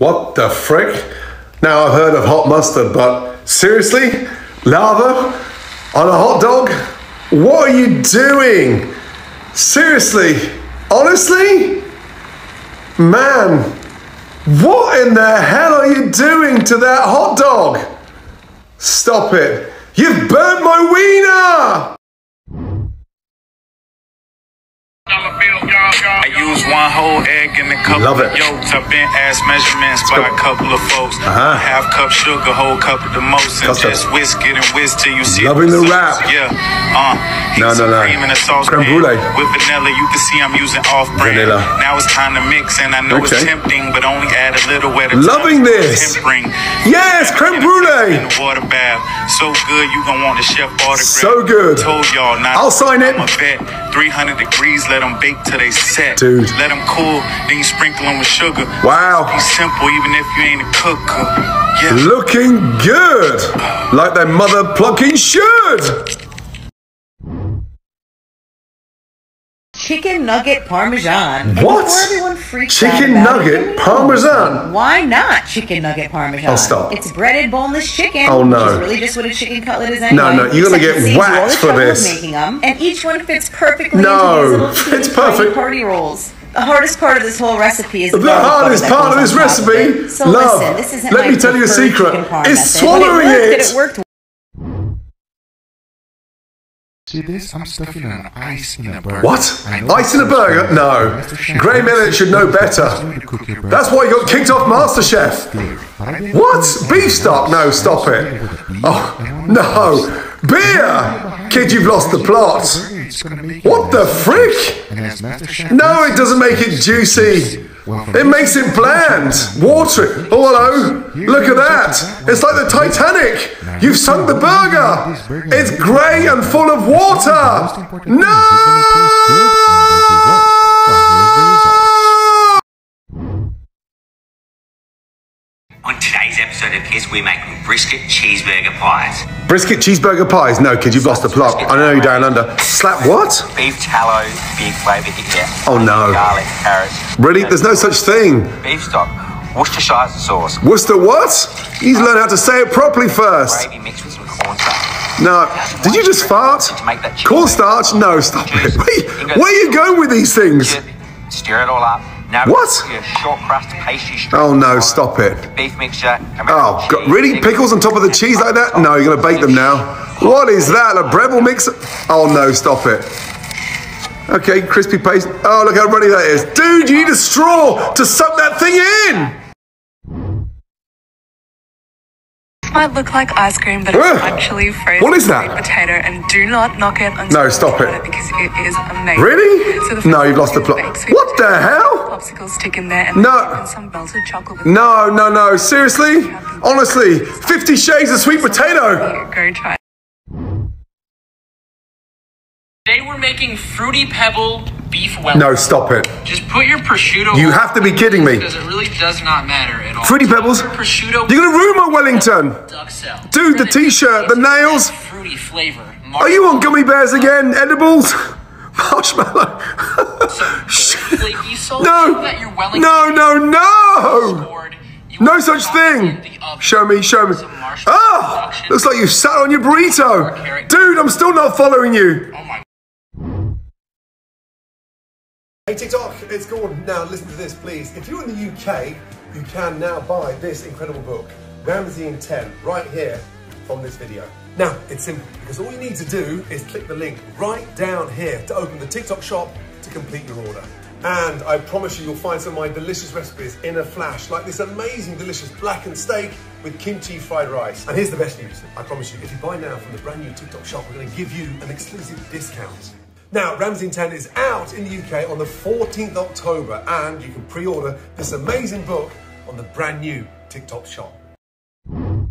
What the frick? Now I've heard of hot mustard, but seriously? Lava? On a hot dog? What are you doing? Seriously? Honestly? Man, what in the hell are you doing to that hot dog? Stop it. You've burnt my wiener! I use one whole egg and a couple Love of it. yolks. I've been asked measurements by a couple of folks. Uh-huh. Half cup sugar, whole cup of the most, and Custard. just whisk it and whisk till you see Loving the results. wrap. Yeah. Uh, No, no, no. Cream in a sauce Creme brulee. with vanilla. You can see I'm using off-brand. Vanilla. Now it's time to mix, and I know Okay. it's tempting, but only add a little a Loving this. Tempering. Yes, creme brulee. In the water bath, so good you gonna want the chef autograph. So good. I Told y'all not. I'll sign it. I'm a vet. 300 degrees, let them bake till they set. Dude. Let them cool, then you sprinkle them with sugar. Wow. Be simple, even if you ain't a cook. Yeah. Looking good! Like their mother plucking should! Chicken nugget parmesan. What? Before everyone freaks Chicken out nugget it, give me a parmesan? Why not chicken nugget parmesan? Oh, stop. It's breaded boneless chicken. Oh, no. Which is really just what a chicken cutlet is anyway. No, no, you're get saves you all whacked for this. Making them, and each one fits perfectly No, into these little it's perfect. party rolls. The hardest part of this whole recipe is the, The hardest part of this recipe. So love, listen, this isn't let me tell you a secret. It's method. Swallowing it. Worked, it. it worked See this? I'm stuffing an ice in a burger. What? Ice in a burger? No. Mr. Chef, Graham Elliott should know better. you to cook your burger. That's why you got kicked off MasterChef. But I didn't What? put Beef stock? No, stop it. started with the beef. Oh, no. Beer! Kid, you've lost the plot. It's gonna make What the nice frick? juicy. And as Master Chef No, it doesn't make it juicy. It makes it bland, watery. Oh, hello. Look at that. It's like the Titanic. You've sunk the burger. It's grey and full of water. No! On today's episode of Kiss, we're making brisket cheeseburger pies. Brisket cheeseburger pies. No, kid, you've lost the plot. I know you're down under. Slap what? Beef tallow, big flavour here. Oh, no. Garlic, carrots. Really? There's no such thing. Beef stock, Worcestershire sauce, Worcester what? You need to learn how to say it properly first. gravy mixed with some cornstarch. No. Did you just fart? Cornstarch? No, stop it. Where, where are you going with these things? Stir it all up. Now What? Short crust pastry. Oh no, stop it. Beef mixture. Oh, God, really? Pickles on top of the cheese like that? No, you're gonna bake them now. What is that? A Breville mix? Oh no, stop it. Okay, crispy paste. Oh, look how runny that is. Dude, you need a straw to suck that thing in. Might look like ice cream, but it's Ugh. actually frozen What is that? sweet potato. And do not knock it until No, stop it. because it is amazing. Really? So the No, you've lost the plot. What the hell? Popsicles stick in there, and No. some melted chocolate. With No, no, no. Seriously? Honestly, 50 shades of sweet potato. Go try. Today we're making fruity pebble beef well. No, stop it. Just put your prosciutto. You have to be kidding me. Because it really does not matter at all. Fruity Pebbles? Your prosciutto. You're gonna ruin my Wellington. Dude, the t-shirt, the nails. Fruity flavor. Are you on gummy bears again? Edibles? Marshmallow? no, that your Wellington no, no, no! No such pop it in thing! Show me, show me. Ah! Looks like you sat on your burrito! Dude, I'm still not following you! Oh my. Hey TikTok, it's Gordon. Now listen to this, please. If you're in the UK, you can now buy this incredible book, Ramsay 10, right here from this video. Now, it's simple because all you need to do is click the link right down here to open the TikTok shop to complete your order. And I promise you, you'll find some of my delicious recipes in a flash, like this amazing, delicious blackened steak with kimchi fried rice. And here's the best news. I promise you, if you buy now from the brand new TikTok shop, we're gonna give you an exclusive discount. Now, Ramsay 10 is out in the UK on the 14th October, and you can pre-order this amazing book on the brand new TikTok shop. My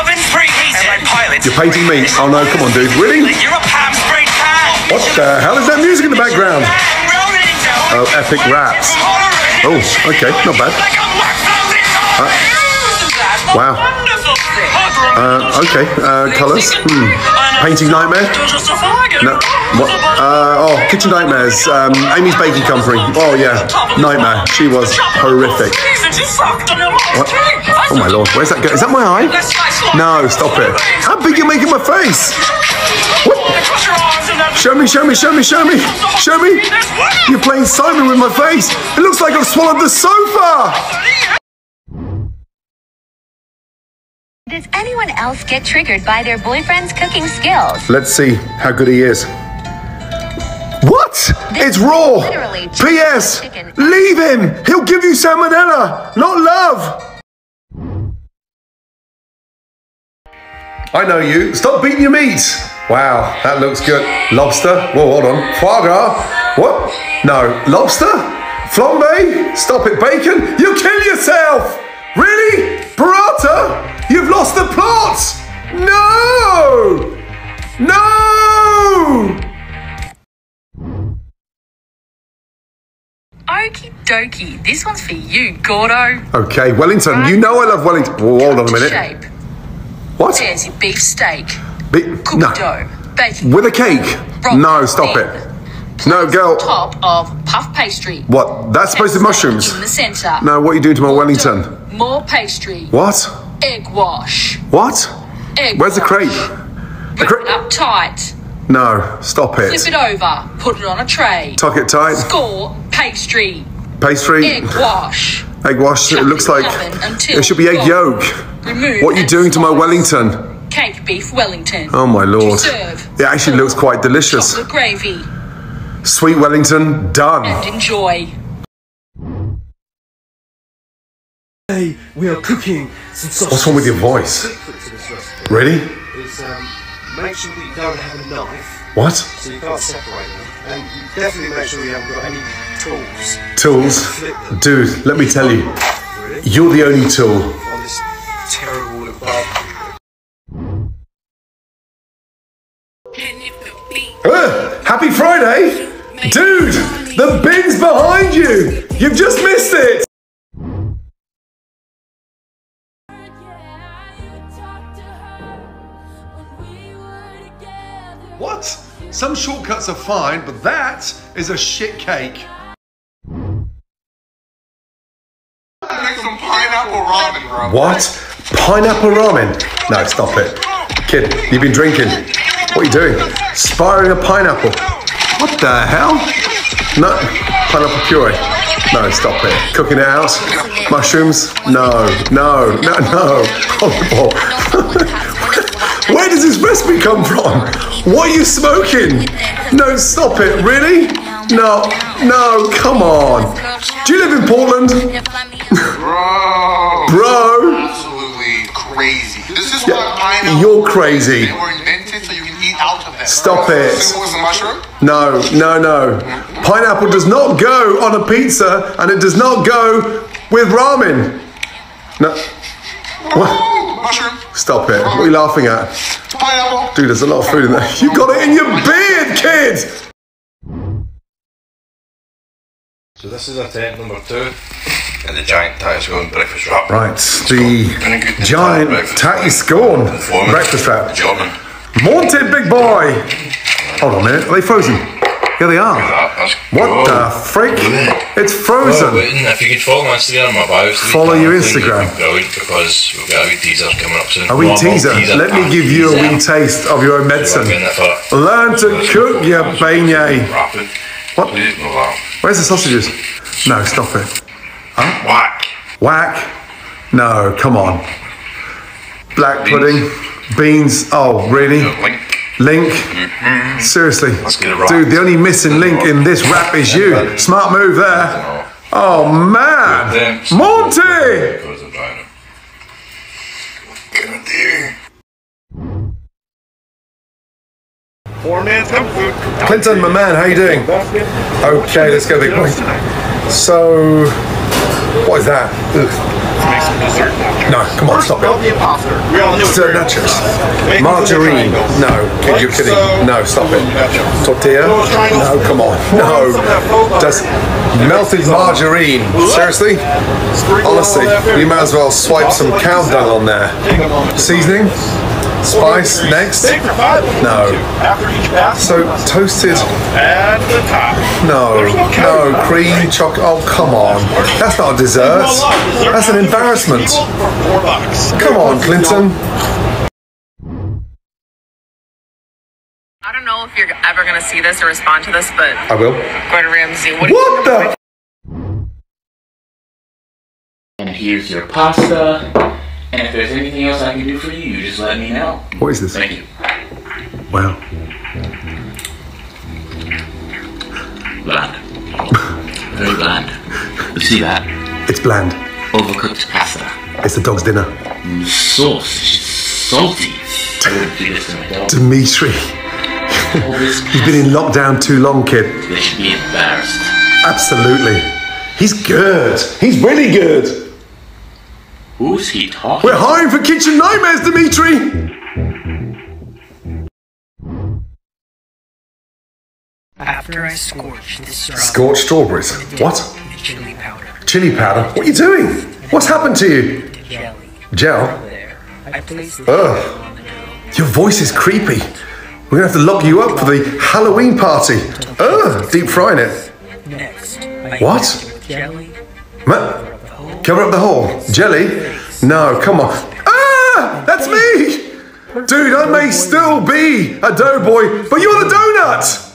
oven's preheated. And my pilot. You're painting me. Oh no, come on, dude. Really? You're a palm spray pan. What the hell is that music in the background? Oh, epic raps. Oh, okay, not bad. Like a uh, Wow. Uh, okay, uh, colours. Hmm. Painting Nightmare? No. What? Uh, oh, Kitchen Nightmares. Um, Amy's Baking Company. Oh, yeah. Nightmare. She was horrific. What? Oh, my lord. Where's that go? Is that my eye? No, stop it. How big you making my face? What? Show me, show me, show me, show me. Show me. You're playing Simon with my face. It looks like I've swallowed the sofa. Does anyone else get triggered by their boyfriend's cooking skills? Let's see how good he is. What? It's raw. P.S. Leave him. He'll give you salmonella, not love. I know you. Stop beating your meat. Wow, that looks good. Lobster. Whoa, hold on. Foie gras. What? No, lobster? Flambe? Stop it, bacon. You kill yourself. No. Okie dokie. This one's for you, Gordo. Okay, Wellington. You know I love Wellington. Whoa, hold on a minute. Shape. What? There's your beef steak. Be- Cookie no. dough. With a cake? No, stop thin. it. No, girl. Top of puff pastry. What? That's supposed to be mushrooms. In the centre. No, what are you doing to my More Wellington? More pastry. What? Egg wash. What? Egg Where's the wash. crepe? The Wrap it up tight. No, stop it. Flip it. it over. Put it on a tray. Tuck it tight. Score pastry. Pastry. Egg wash. Egg wash. It looks like in the oven until it should be egg gone. yolk. Remove What are you and doing to my. Wellington? Cake beef Wellington. Oh my lord. To serve. It actually looks quite delicious. Chocolate gravy. Sweet Wellington, done. And enjoy. Today we are cooking some sausage. What's wrong with your voice? Secret to this recipe Really? is make sure that you don't have a knife, What? so you can't separate them, and you definitely make sure you haven't got any tools Tools? Dude, let me tell you, you're the only tool. on this terrible barbecue. Uh, happy Friday! Dude, the bin's behind you! You've just missed it! Some shortcuts are fine, but that is a shit cake. Pineapple ramen, bro. What? Pineapple ramen? No, stop it. Kid, you've been drinking. What are you doing? Spiring a pineapple. What the hell? No, pineapple puree. No, stop it. Cooking it out. Mushrooms? No, no, no, no. Horrible. Oh. Where does this recipe come from? What are you smoking? No, stop it. Really? No, no, come on. Do you live in Portland? Bro. Bro. Absolutely crazy. This is why pineapple. You're crazy. They were invented so you can eat out of them. Stop it. Simple as a mushroom. No, no, no. Pineapple does not go on a pizza and it does not go with ramen. No. What? Ooh, mushroom. Stop it. What are you laughing at? Pineapple. Dude, there's a lot of food in there. You got it in your beard, kids! So this is attempt number two at the giant tatty scone breakfast wrap. Right, the giant tatty scone breakfast wrap. German. Monty, big boy! Hold on a minute, are they frozen? Yeah, they are. Ah, that's What the freak? It's frozen. if you could follow my Instagram, my bio, Follow your Instagram. Brilliant because we've got a wee teaser coming up soon. A wee teaser. Let me give you a wee taste of your own medicine. We're getting it for Learn to cook, your beignet. What? Please, no that. Where's the sausages? No, stop it. Huh? Whack. Whack? No, come on. Black pudding, beans. Oh, really? Link. Seriously? Get. Dude, the only missing link in this rap is you. Smart move there. Oh, man. Monty! Clinton, my man, how you doing? Okay, let's go, big boy. So, what is that? Ugh. No, come on, stop it. Dessert nachos. Margarine. No, kid, you're kidding. No, stop it. Tortilla. No, come on. No. Does Melted margarine. Seriously? Honestly, you might as well swipe some cow dung on there. Seasoning? Spice next? No. So toasted. No, no, cream, chocolate. Oh, come on. That's not a dessert. That's an embarrassment. Come on, Clinton. I don't know if you're ever gonna see this or respond to this, but I will. Gordon Ramsay, what, What the? And here's your pasta. And if there's anything else I can do for you, you just let me know. What is this? Thank you. Wow. Bland. Very bland. You see that? It's bland. Overcooked pasta. It's the dog's dinner. And the sauce is salty. I wouldn't do this to my dog. Dimitri. You've been in lockdown too long, kid. They should be embarrassed. Absolutely. He's good. He's really good. Who's he talking We're hiring for kitchen nightmares, Dimitri. After I scorch this strawberry Scorched strawberries. What? chili powder, Chili powder. What are you doing? What's happened to you? jelly, Gel. there. I place the Ugh. Your voice is creepy. We're gonna have to lock you up for the Halloween party. Ugh, deep frying it. next. What? mix jelly. Ma- Cover up the hole. Jelly? No, come on. Ah! That's me! Dude, I may still be a doughboy, but you're the donut!